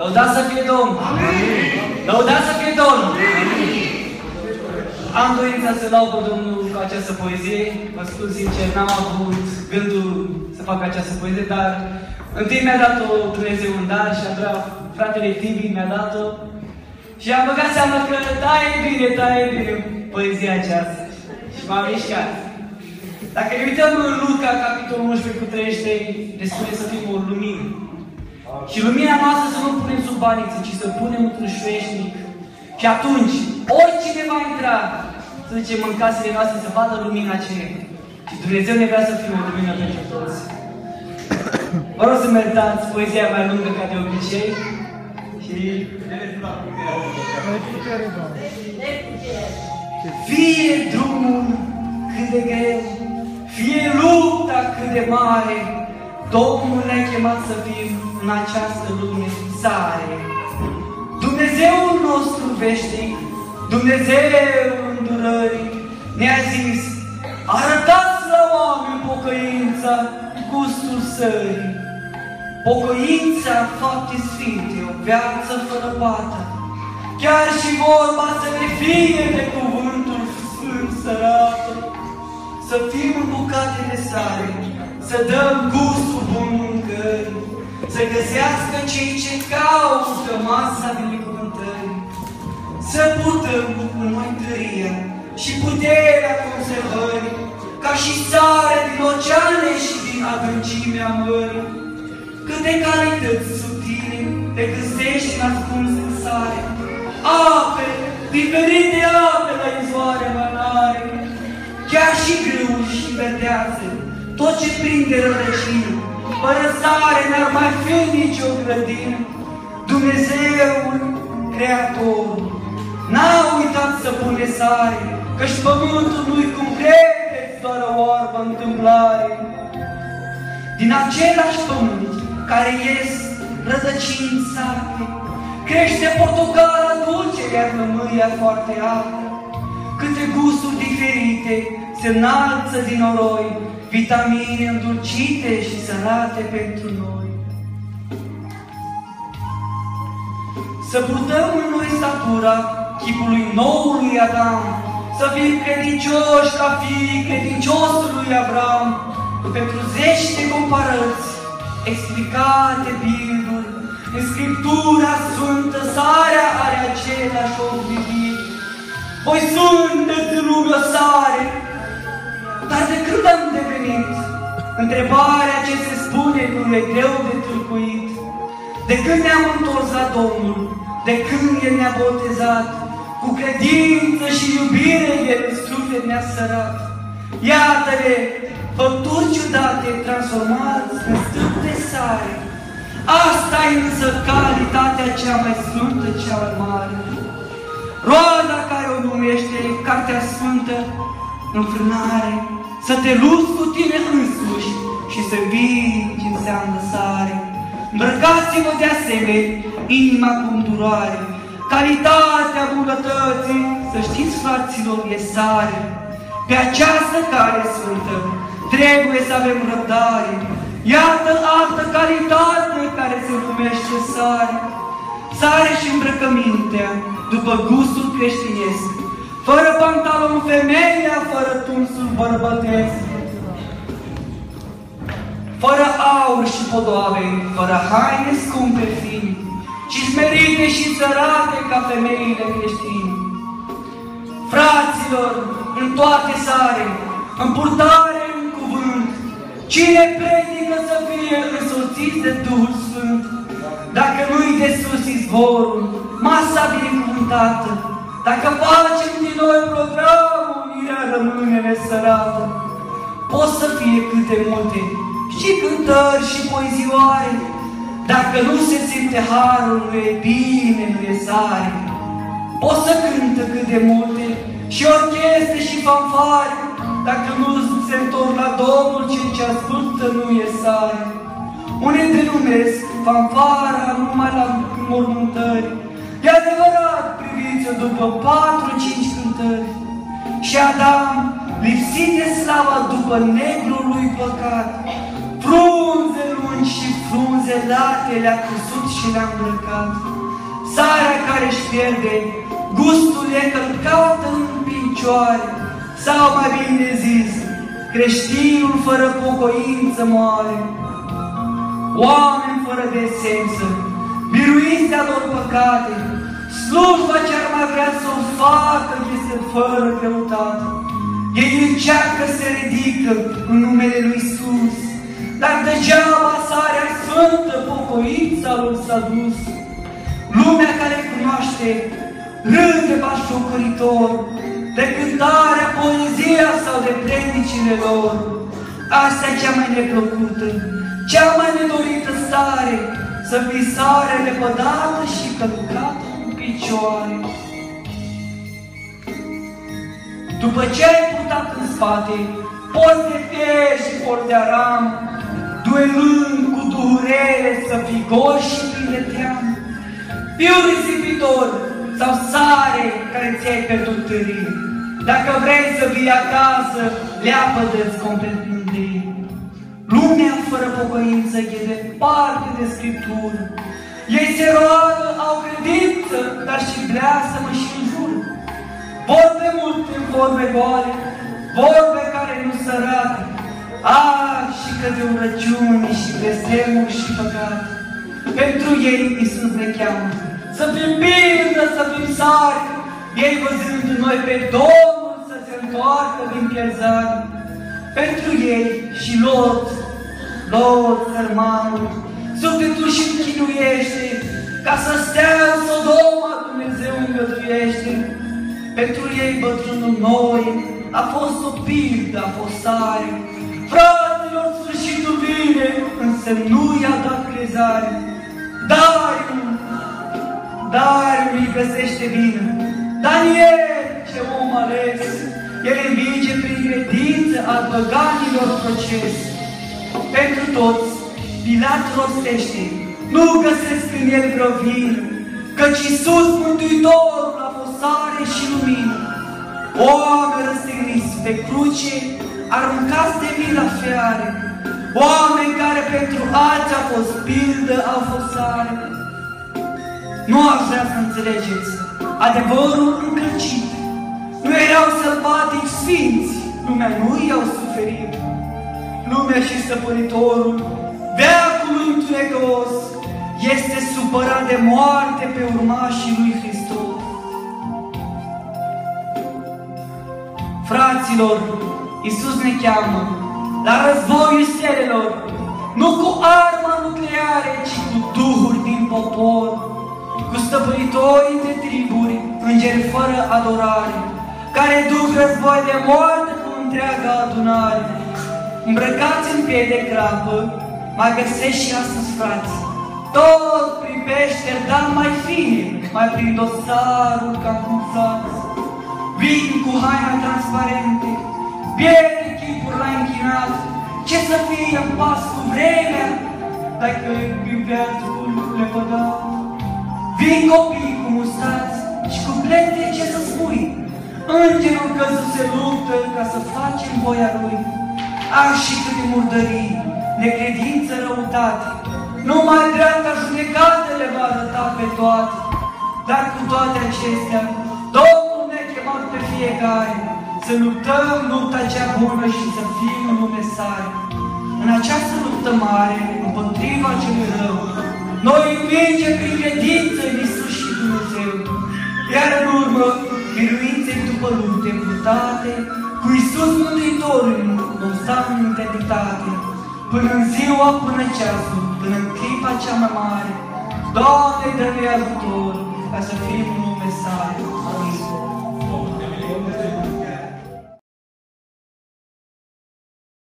Lăudați să fie Domnul! Amin! Lăudați să fie Domnul! Amin! Am dorința să lau pe Domnul cu această poezie. Vă spun sincer, n-am avut gândul să fac această poezie, dar întâi mi-a dat-o Dumnezeu un dar și a doua fratele Tibi mi-a dat-o. Și am băgat seama că da, e bine, da, e bine poezia aceasta. Și m-am mișcat. Dacă ne uităm în Luca, capitolul 11 cu 33, ne spune să fim o lumină. Și lumina noastră să nu punem sub baniță, ci să punem într-un șveșnic. Și atunci, oricine va intra, să zicem, în casele noastre, să vadă lumina aceea. Și Dumnezeu ne vrea să fim o lumină pentru toți. Vă rog să meritați poezia mai lungă ca de obicei. Și Fie drumul cât de greu, fie lupta cât de mare, Domnul ne-a chemat să fim în această lume sare. Dumnezeul nostru veșnic, Dumnezeul îndurării, ne-a zis, arătați la oameni pocăința, gustul sării. Pocăința fapte sfinte, o viață fără pată, chiar și vorba să ne fie de cuvântul sfânt sărată, să fim în bucate de sare, să dăm gustul bun mâncării, să găsească cei ce caută masa binecuvântării, să putăm în noi tăria și puterea conservării, ca și țara din oceane și din adâncimea mării. Câte calități subtile te găsești în ascuns în sare, ape, diferite ape la izvoare manare, chiar și grâu și verdeață, tot ce prinde rădăcină, fără sare n-ar mai fi nicio grădină. Dumnezeul Creatorul n-a uitat să pune sare, căci pământul nu-i cum credeți doar o oarbă întâmplare. Din același pământ care ies rădăcini sate, crește portocala dulce, iar lămâia foarte altă. Câte gusturi diferite se înalță din noroi, vitamine îndulcite și sărate pentru noi. Să purtăm în noi statura chipului noului Adam, să fim credincioși ca fii credinciosul lui Avram, pentru zeci de comparăți, explicate bilduri, în Scriptura Sfântă, sarea are același obliviri. Voi sunteți în rugă sare, dar de când am devenit? Întrebarea ce se spune nu e greu de tulcuit. De când ne-am întors la Domnul, de când El ne-a botezat, cu credință și iubire El în suflet ne-a sărat. Iată-le, făpturi ciudate transformați în stâlp de sare. Asta e însă calitatea cea mai sfântă, cea mai mare. Roada care o numește Cartea Sfântă, înfrânare, să te luți cu tine însuși și să vii ce înseamnă sare. Îmbrăcați-vă de asemenea inima cu înduroare, calitatea bunătății, să știți, fraților, e sare. Pe această care sfântă trebuie să avem răbdare. Iată altă calitate care se numește sare. Sare și îmbrăcămintea după gustul creștinesc. Fără pantalon femeia, fără tunsul bărbătesc, fără aur și podoabe, fără haine scumpe fini, ci smerite și țărate ca femeile creștine. Fraților, în toate sare, în purtare, în cuvânt, cine predică să fie însoțit de Duhul Sfânt, dacă nu-i de sus izvorul, masa binecuvântată, dacă facem din noi programul, ea rămâne nesărată. Pot să fie câte multe, și cântări și poezioare, dacă nu se simte harul, nu e bine, nu e sare. Pot să cântă cât de multe, și orchestre și fanfare, dacă nu se întorc la Domnul, cel ce ascultă nu e sare. Unii denumesc fanfara numai la mormântări, E adevărat, priviți după patru, cinci cântări. Și Adam, lipsit de slava după negrul lui păcat, frunze lungi și frunze late le-a căsut și le-a îmbrăcat. Sarea care își pierde, gustul e călcat în picioare, sau mai bine zis, creștinul fără pocăință moare. Oameni fără de esență, biruiți lor păcate, slujba ce ar mai vrea să o facă este fără greutate. Ei încearcă să ridică în numele Lui Isus, dar degeaba sarea sfântă pocăința lor s-a dus. Lumea care cunoaște râde bașocăritor de cântarea, poezia sau de predicile lor. Asta e cea mai neplăcută, cea mai nedorită stare, să fii sare lepădată și călcată în picioare. După ce ai purtat în spate, poți de fier și por de aram, duelând cu durere să fii gol și plin de teamă. Fiu risipitor sau sare care ți-ai pierdut târie. Dacă vrei să vii acasă, leapă-ți complet mândrie. Lumea fără pocăință e departe de Scriptură. Ei se roagă, au credință, dar și bleasă-mă și înjură. Vorbe multe, vorbe goale, vorbe care nu sărate. Ah, și că de urăciuni și blestemuri și păcate. Pentru ei Iisus ne cheamă să fim pildă, să fim sari. Ei văzând noi pe Domnul să se întoarcă din pierzare. Pentru ei și Lot, Lot, sărmanul, sufletul și închinuiește, ca să stea în Sodoma Dumnezeu îngăduiește. Pentru ei bătrânul noi a fost o pildă, a fost sare. Fraților, sfârșitul vine, însă nu i-a dat crezare. Dar dar îi găsește vină. Daniel, ce om ales, el învinge prin credință al păganilor proces. Pentru toți, Pilat rostește, nu găsesc în el vreo vină, căci Iisus Mântuitorul a fost sare și lumină. Oameni răstigniți pe cruce, aruncați de mii la fiare, oameni care pentru alții au fost pildă, au fost sare, nu aș vrea să înțelegeți adevărul încălcit. Nu erau sălbatici sfinți, lumea nu i-au suferit. Lumea și stăpânitorul, veacul întunecos, este supărat de moarte pe urmașii lui Hristos. Fraților, Iisus ne cheamă la războiul stelelor, nu cu arma nucleare, ci cu duhuri din popor cu stăpânitori de triburi, îngeri fără adorare, care duc război de moarte cu întreaga adunare. Îmbrăcați în pie de crapă, mai găsești și astăzi, frați, tot privește, dar mai fine, mai prin dosarul camuflați. Vin cu haina transparente, pierde chipul la închinat, ce să fie în pas cu vremea, dacă iubeatul le pădat. Vin copii cu mustați și cu plete ce să spui. Îngerul căzut se luptă ca să facem voia lui. Ah, și câte murdării, necredință, răutate. Numai dreapta judecată le va arăta pe toate. Dar cu toate acestea, Domnul ne-a chemat pe fiecare să luptăm lupta cea bună și să fim în lume sare. În această luptă mare, împotriva celui rău, noi învingem prin credință în Iisus și Dumnezeu. Iar în urmă, biruinței după lupte purtate, cu Iisus Mântuitorul vom sta în identitate, până în ziua, până ceasul, până în clipa cea mai mare. Doamne, dă-ne ajutor ca să fim în lume sa.